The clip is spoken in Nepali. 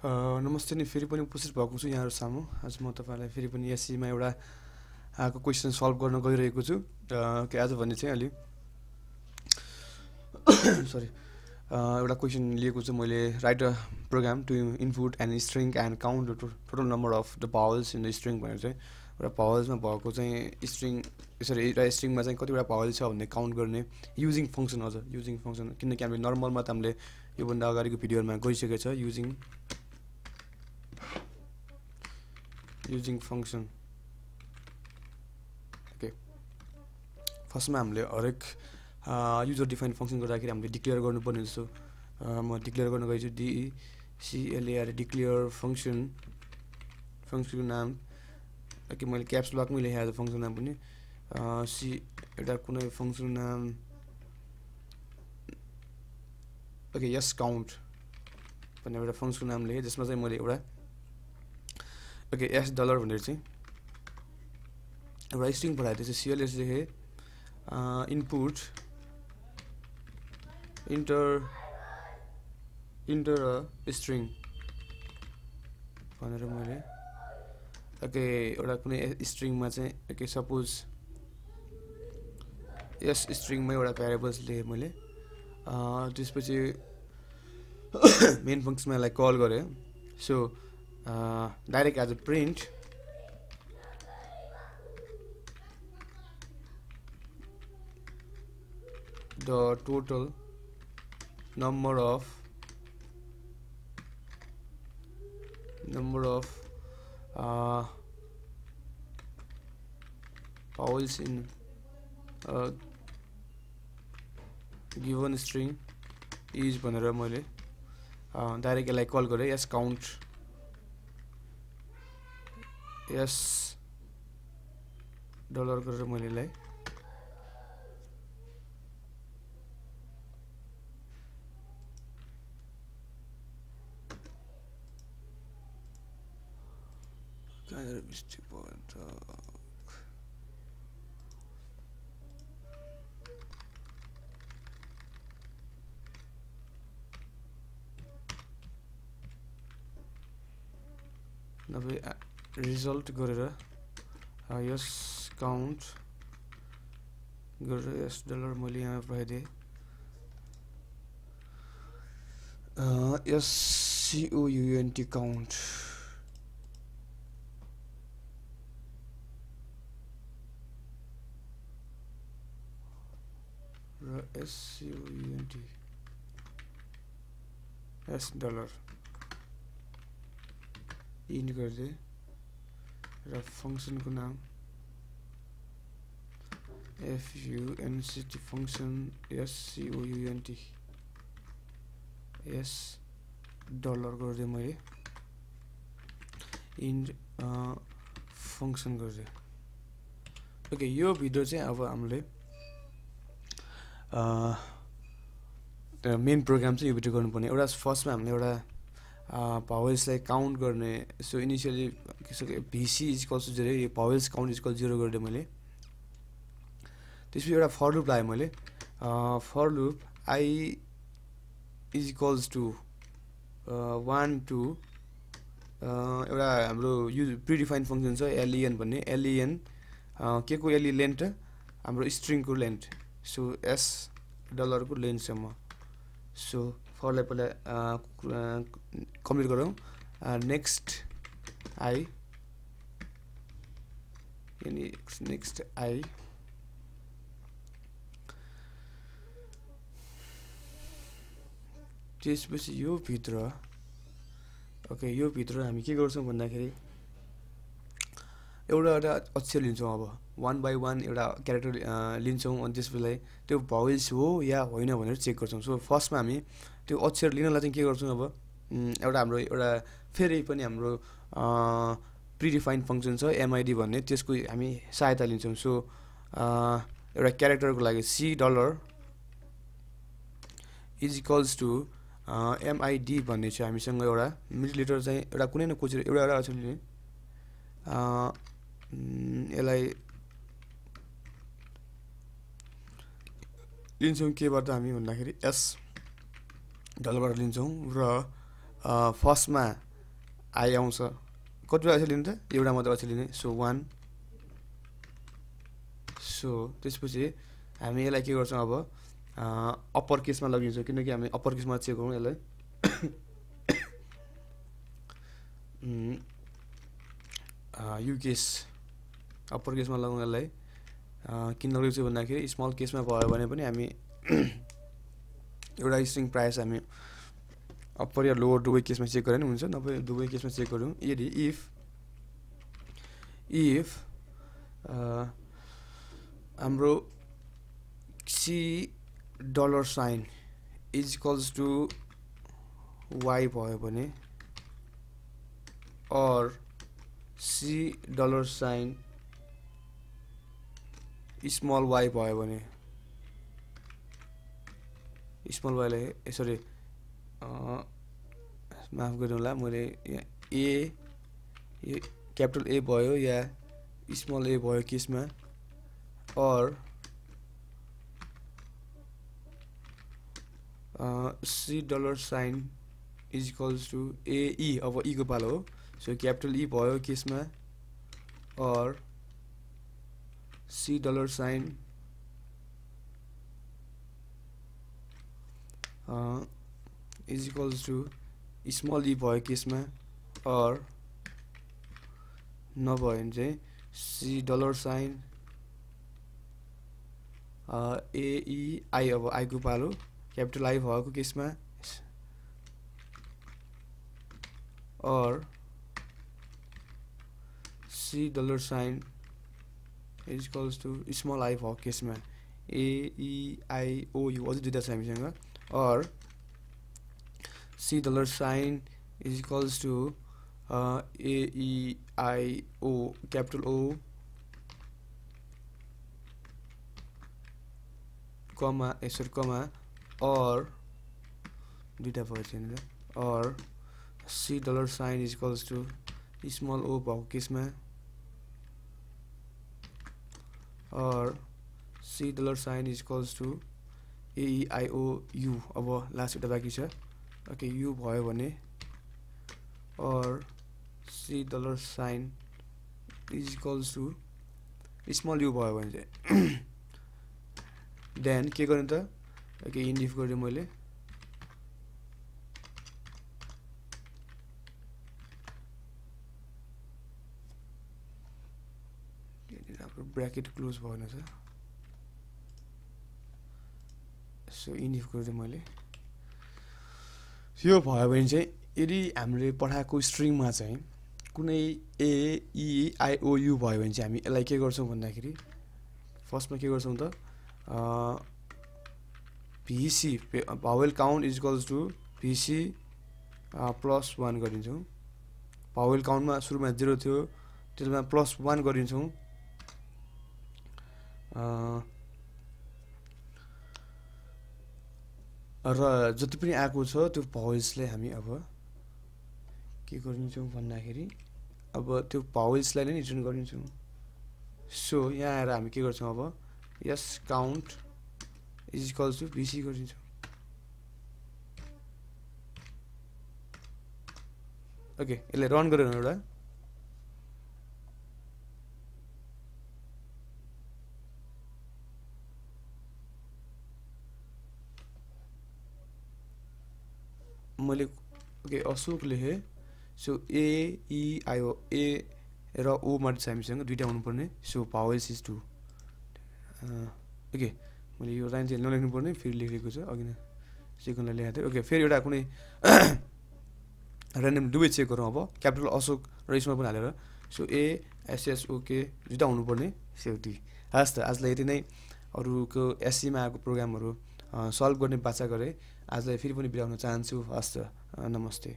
नमस्ते नि फेरि पनि उपस्थित भएको छु यहाँहरू सामु। आज म तपाईँलाई फेरि पनि एससीमा एउटा आएको क्वेसन सल्भ गर्न गइरहेको छु। के आज भने चाहिँ अलि सरी एउटा क्वेसन लिएको छु मैले। Write program to input and string and count total number of the vowels in the string भनेर चाहिँ एउटा पावल्समा भएको चाहिँ स्ट्रिङ सरी एउटा स्ट्रिङमा चाहिँ कतिवटा पावल छ भन्ने काउन्ट गर्ने युजिङ फङ्सन हजुर युजिङ फङ्सन किनकि हामीले नर्मलमा त हामीले योभन्दा अगाडिको भिडियोहरूमा गइसकेको छ। युजिङ युजिङ फङ्सन ओके फर्स्टमा हामीले हरेक युजर डिफाइन फङ्सन गर्दाखेरि हामीले डिक्लेयर गर्नुपर्ने जस्तो म डिक्लेयर गर्न गएछु डिसिएलएआर डिक्लेयर फङ्सन फङ्सनको नाम कि मैले क्याप्स लकमै लेखाएको फङ्सन नाम पनि सी एउटा कुनै फङ्सन नाम ओके यस काउन्ट भन्ने एउटा फङ्सनको नाम लेखेँ जसमा चाहिँ मैले एउटा ओके एस डलर भनेर चाहिँ एउटा स्ट्रिङ पठाएको थिएँ लेखेँ इनपुट इन्टर इन्टर स्ट्रिङ भनेर मैले ओके एउटा कुनै स्ट्रिङमा चाहिँ ओके सपोज यस स्ट्रिङमा एउटा प्यारेबल्स लेखेँ मैले त्यसपछि मेन फङ्सनमा यसलाई कल गरेँ so uh, direct as a print the total number of number of uh, vowels in a given string is भनेर मैले डाइरेक्ट यसलाई कल गरेँ यस काउन्ट यस डलर गरेर मैले यसलाई कहाँनिर मिस्टेक भयो त नभए रिजल्ट गरेर यस काउन्ट गरेर यस डलर मैले यहाँ पठाइदिएँ यस सिओयुएनटी काउन्ट र एससिओयुएनटी एस डलर इन्ड गरिदिएँ र फङ्सनको नाम F U N C T function S C O U N T S dollar गरिदिएँ मैले। इन्ड फङ्सन गरिदिएँ। ओके यो भिडियो चाहिँ अब हामीले मेन प्रोग्राम चाहिँ यो भिडियो गर्नुपर्ने। एउटा फर्स्टमा हामीले एउटा पावल्सलाई काउन्ट गर्ने so initially VC equals to zero vowels count equal zero गरिदिएँ मैले। त्यसपछि एउटा फर लुप लगाएँ मैले। For loop I equals to one to एउटा हाम्रो यु प्रिडिफाइन फङ्सन छ एलइएन भन्ने। एलइएन के को एलई लेन्थ हाम्रो स्ट्रिङको लेन्थ सो एस डलरको लेन्थसम्म सो फरलाई पहिला कम्प्लिट गरौँ। नेक्स्ट आई नेक्स्ट आई त्यसपछि यो भित्र ओके यो भित्र हामी के गर्छौँ भन्दाखेरि एउटा एउटा अक्षर लिन्छौँ अब। वान बाई वान एउटा क्यारेक्टर लिन्छौँ अनि त्यसपछि त्यो भोइस हो या होइन भनेर चेक गर्छौँ। सो फर्स्टमा हामी त्यो अक्षर लिनलाई चाहिँ के गर्छौँ अब? एउटा हाम्रो एउटा फेरि पनि हाम्रो प्रिडिफाइन्ड फङ्सन छ एमआइडी भन्ने। त्यसको हामी सहायता लिन्छौँ। सो एउटा क्यारेक्टरको लागि C dollar is equals to MID भन्ने छ हामीसँग एउटा। मिड लिटर चाहिँ एउटा कुनै न खोजेर एउटा एउटा अक्षर लिने। यसलाई लिन्छौँ केबाट हामी भन्दाखेरि एस डलरबाट लिन्छौँ र फर्स्टमा आई आउँछ। कतिवटा अक्षर लिनु त? एउटा मात्रै अक्षर लिने। So one. सो त्यसपछि हामी यसलाई के गर्छौँ अब अप्पर केसमा लगिन्छौँ। किनकि हामी अप्पर केसमा चेक गरौँ यसलाई। युकेस अप्पर केसमा लगाउँ यसलाई किन लगाउँछु चाहिँ भन्दाखेरि स्मल केसमा भयो भने पनि हामी एउटा स्ट्रिङ प्रायः हामी अप्पर या लोवर दुवै केसमा चेक गरे पनि हुन्छ नभए दुवै केसमा चेक गरौँ यदि इफ इफ हाम्रो C dollar sign is equals to Y भयो भने or C dollar sign small Y भयो भने स्मल वाइलाई सरी माफ गरिदिनु होला मैले यहाँ ए क्यापिटल ए भयो या स्मल ए भयो केसमा or C dollar sign is equals to A E अब ईको पालो हो सो क्यापिटल ई भयो केसमा or C dollar sign is equals to small E भयो केसमा अर नभयो भने चाहिँ सी डलर साइन एई अब आईको पालो. क्यापिटल आई भएको केसमा. Or C dollar sign is equals to small I भएको केसमा A E I O U अझै दुइटा छ हामीसँग or C dollar sign is equals to A E I O capital O comma यसरी कमा अर दुइटा भयो त्यहाँनिर or C dollar sign is equals to small O भएको केसमा or C dollar sign is equals to A E I O U अब लास्ट एउटा बाँकी छ। ओके यु भयो भने or C dollar sign is equals to small u भयो भने चाहिँ। देन के गर्ने त? ओके इन्डिफ गरेँ मैले। हाम्रो ब्राकेट क्लोज भएन छ सो इन्डिफ गरेँ मैले यो भयो भने चाहिँ यदि हामीले पठाएको स्ट्रिङमा चाहिँ कुनै एइआइओयु भयो भने चाहिँ हामी यसलाई के गर्छौँ भन्दाखेरि फर्स्टमा के गर्छौँ त VC vowel count is equals to VC plus one गरिन्छौँ। Vowel काउन्टमा सुरुमा जिरो थियो त्यसमा प्लस वान गरिन्छौँ। र जति पनि आएको छ त्यो भावेल्सलाई हामी अब के गरिन्छौँ भन्दाखेरि अब त्यो भावेल्सलाई नै रिटर्न गरिन्छौँ। सो यहाँ आएर हामी के गर्छौँ अब? यस count is equals to VC गरिदिन्छौँ ओके यसलाई रन गरेर एउटा मैले ओके अशोक लेखेँ सो एइआइओ ए र ओ मात्र छ हामीसँग दुइटा हुनुपर्ने so vowels is two. Okay मैले यो लाइन चाहिँ नलेख्नु पर्ने फेरि लेखेको छ अघि नै सेकेन्डलाई लेखाएको थिएँ। ओके फेरि एउटा कुनै ऱ्यान्डम दुवै चेक गरौँ अब क्यापिटल अशोक र यसमा पनि हालेर। सो एएसएसओके दुइटा हुनुपर्ने सेफ्टी हस् त आजलाई यति नै। अरूको एससीमा आएको प्रोग्रामहरू सल्भ गर्ने बाचा गरेँ। आजलाई फेरि पनि बिराउन चाहन्छु हस् नमस्ते